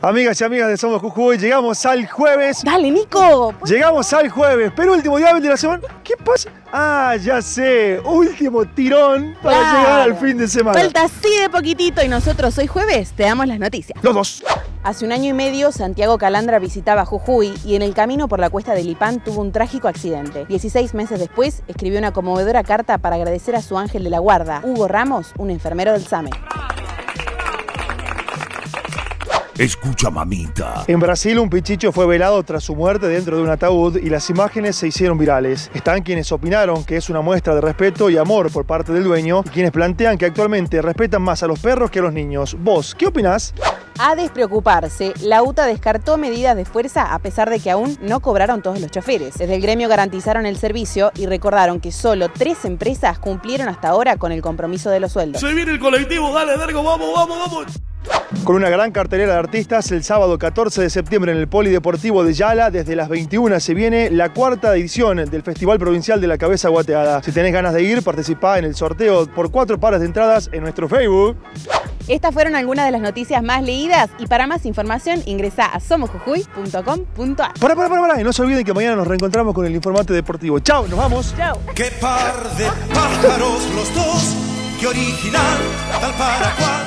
Amigas y amigas de Somos Jujuy, llegamos al jueves. Dale, Nico. Llegamos al jueves, pero último día de la semana. ¿Qué pasa? Ah, ya sé, último tirón para Claro. llegar al fin de semana. Falta así de poquitito y nosotros hoy jueves te damos las noticias. Los dos. Hace un año y medio, Santiago Calandra visitaba Jujuy y en el camino por la cuesta de Lipán tuvo un trágico accidente. 16 meses después, escribió una conmovedora carta para agradecer a su ángel de la guarda, Hugo Ramos, un enfermero del SAME. Escucha, mamita. En Brasil, un pichicho fue velado tras su muerte dentro de un ataúd y las imágenes se hicieron virales. Están quienes opinaron que es una muestra de respeto y amor por parte del dueño y quienes plantean que actualmente respetan más a los perros que a los niños. ¿Vos qué opinás? A despreocuparse, la UTA descartó medidas de fuerza a pesar de que aún no cobraron todos los choferes. Desde el gremio garantizaron el servicio y recordaron que solo tres empresas cumplieron hasta ahora con el compromiso de los sueldos. Se viene el colectivo, dale, Dergo, vamos, vamos, vamos. Con una gran cartelera de artistas, el sábado 14 de septiembre en el Polideportivo de Yala, desde las 21 se viene la cuarta edición del Festival Provincial de la Cabeza Guateada. Si tenés ganas de ir, participá en el sorteo por cuatro pares de entradas en nuestro Facebook. Estas fueron algunas de las noticias más leídas y para más información ingresa a somosjujuy.com.ar. Para, para, para, para. Y no se olviden que mañana nos reencontramos con el informante deportivo. Chao, nos vamos. Chao. Qué par de pájaros los dos, qué original, tal para cual.